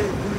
네.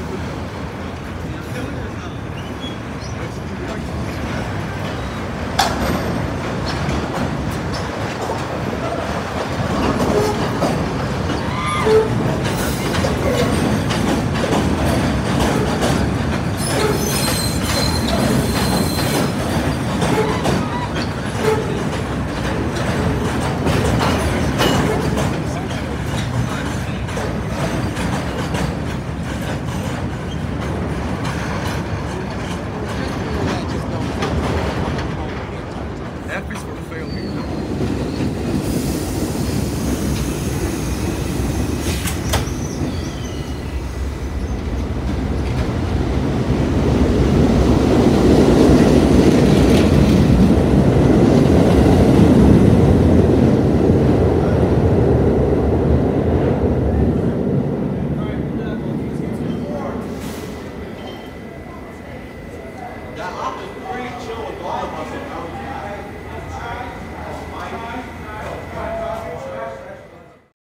That office three children, all of us.